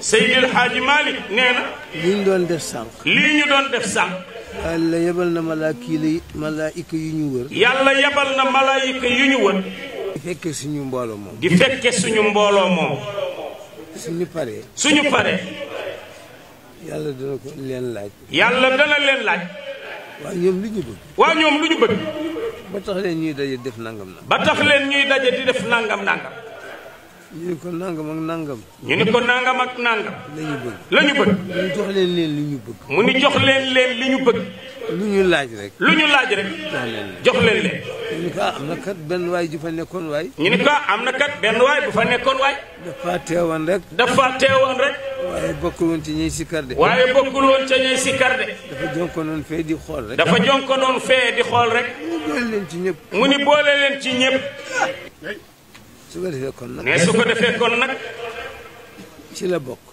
Seydi El Hadji Malick nee na. lii ñu doon def sànq. lii ñu doon def sànq. yàlla yebal na malaaki lay malaayika yu ñu wër. yàlla yebal na malaayika yu ñu wër. di fekke suñu mbooloo moom. di fekke suñu mbooloo moom. suñu paree. suñu paree. yàlla dana ko leen laaj. yàlla dana leen laaj. waaw ñoom lu ñu bëgg. waaw ñoom lu ñu bëgg. ba tax leen ñuy daje def nangam nangam. ba tax leen ñuy daje di def nangam nangam. ñu ne ko nangam ak nangam. ñu ne ko nangam ak nangam. la ñu bëgg la ñu bëgg. mu jox leen leen li ñu bëgg. mu ni jox leen leen li ñu bëgg. lu ñu laaj rek. lu ñu laaj rek. jox leen leen. ñu ne ko ah, am na kat benn waay ju fa nekkoon waay. ñu ne ko ah, am na kat benn waay bu fa nekkoon waay. dafa teewoon rek. dafa teewoon rek. waaye bokkul woon ci ñuy sikkar de. waaye bokkul woon ca ñuy sikkar de. dafa jonkoonoon fee di xool rek. dafa jonkoonoon fee di xool rek. mu boole leen ci ñëpp. mu ni boole leen ci ñëpp. su ko defee kon nag. ne su ko defee kon nag. ci la bokk.